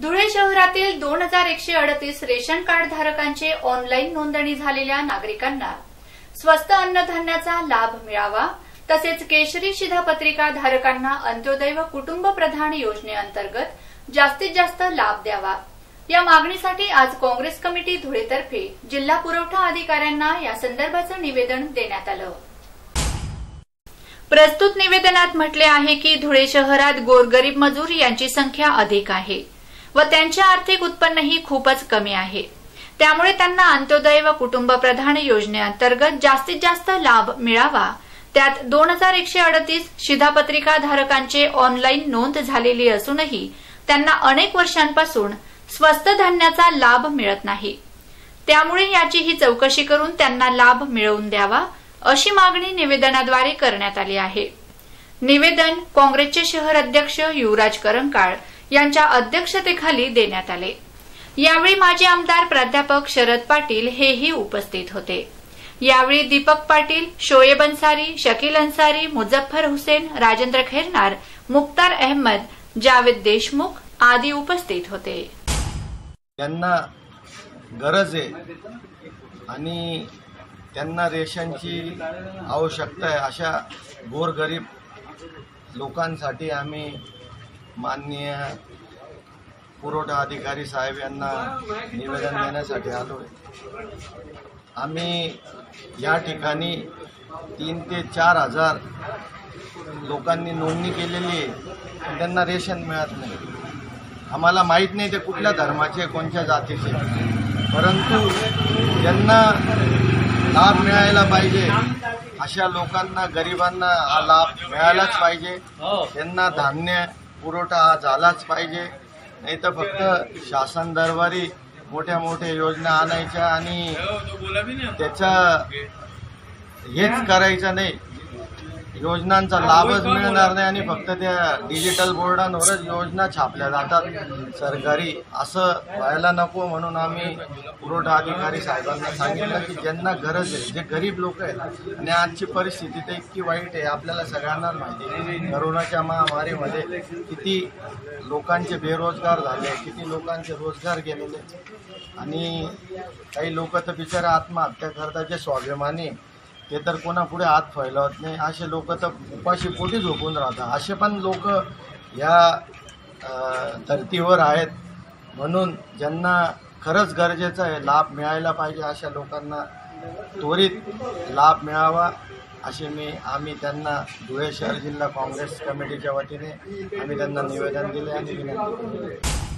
धुळे शहरातील दोन हजार एकशे अडतीस रेशन कार्ड धारकांचे ऑनलाईन नोंदणी झालेल्या नागरिकांना स्वस्त अन्नधान्याचा लाभ मिळावा तसेच केशरी शिधापत्रिका धारकांना अंत्योदय व कुटुंब प्रधान योजनेअंतर्गत जास्तीत जास्त लाभ द्यावा. या मागणीसाठी आज काँग्रेस कमिटी धुळेतर्फे जिल्हा पुरवठा अधिकाऱ्यांना या संदर्भाचं निवेदन देण्यात आलं. प्रस्तुत निवेदनात म्हटले आहे की धुळे शहरात गोरगरीब मजूर यांची संख्या अधिक आहे. व त्यांचे आर्थिक उत्पन्नही खूपच कमी आहे. त्यामुळे त्यांना अंत्योदय व कुटुंब प्रधान योजनेअंतर्गत जास्तीत जास्त लाभ मिळावा. त्यात दोन हजार एकशे अडतीस शिधापत्रिका धारकांचे ऑनलाईन नोंद झालेली असूनही त्यांना अनेक वर्षांपासून स्वस्त धान्याचा लाभ मिळत नाही. त्यामुळे याची ही चौकशी करून त्यांना लाभ मिळवून द्यावा अशी मागणी निवेदनाद्वारे करण्यात आली आहे. निवेदन काँग्रेसचे शहर अध्यक्ष युवराज करंकाळ यांच्या अध्यक्षतेखाली देण्यात आले. यावेळी माजी आमदार प्राध्यापक शरद पाटील हेही उपस्थित होते. यावेळी दीपक पाटील शोएब अन्सारी शकील अन्सारी मुझफ्फर हुसेन राजेंद्र खेरनार मुख्तार अहमद जावेद देशमुख आदी उपस्थित होते. त्यांना गरज आहे आणि त्यांना रेशनची आवश्यकता आहे. अशा गोरगरीब लोकांसाठी आम्ही माननीय पुरवठा अधिकारी साहेब यांना निवेदन देण्यासाठी आलो आहे आम्ही या ठिकाणी तीन ते चार हजार लोकांनी नोंदणी केलेली आहे. पण त्यांना रेशन मिळत नाही. आम्हाला माहीत नाही ते कुठल्या धर्माचे कोणत्या जातीचे परंतु ज्यांना लाभ मिळायला पाहिजे. अशा लोकांना गरिबांना हा लाभ मिळायलाच पाहिजे. त्यांना धान्य पुरवठा हा झालाच पाहिजे. नाही तर फक्त शासन दरबारी मोठ्या मोठ्या योजना आणायच्या आणि त्याचा हेच करायचं नाही. योजनांचा लाभच मिळणार नाही आणि फक्त त्या डिजिटल बोर्डांवरच योजना छापल्या जातात. सरकारी असं व्हायला नको म्हणून आम्ही पुरवठा अधिकारी साहेबांना सांगितलं की ज्यांना गरज आहे जे गरीब लोक आहेत आणि आजची परिस्थिती तर इतकी वाईट आहे आपल्याला सगळ्यांनाच माहिती आहे. करोनाच्या महामारीमध्ये किती लोकांचे बेरोजगार झाले किती लोकांचे रोजगार गेलेले. आणि काही लोक तर बिचारे आत्महत्या करतात जे स्वाभिमानी ते तर कोणापुढे हात फैलावत नाही. असे लोक तर उपाशी पोटी झोपून राहतात. असे पण लोक या धर्तीवर आहेत. म्हणून ज्यांना खरंच गरजेचं आहे लाभ मिळायला पाहिजे अशा लोकांना त्वरित लाभ मिळावा. असे मी आम्ही त्यांना धुळे शहर जिल्हा काँग्रेस कमिटीच्या वतीने आम्ही त्यांना निवेदन दिले आणि विनंती केली.